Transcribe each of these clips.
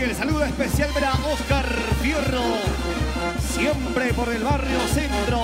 El saludo especial para Oscar Fierro, siempre por el barrio centro.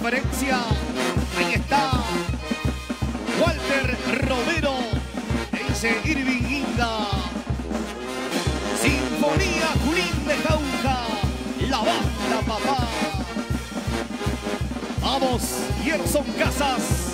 Diferencia. Ahí está. Walter Romero. Dice Irving Inda. Sinfonía Junín de Jauja. La banda papá. Vamos, Gerson Casas.